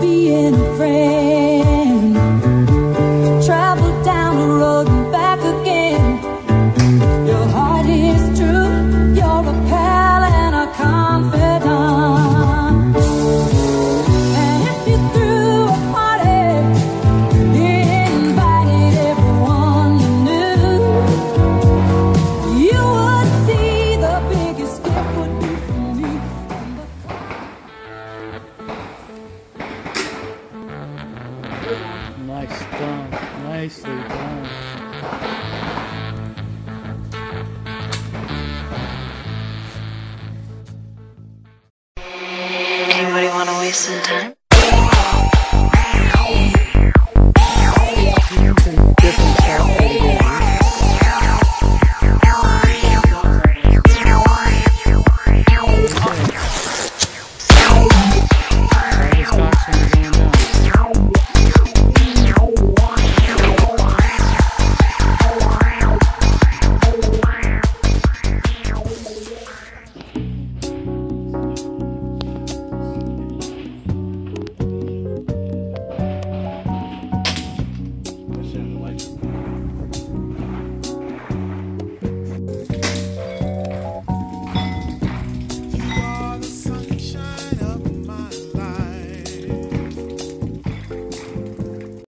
being afraid. nicely done. Anybody want to waste some time?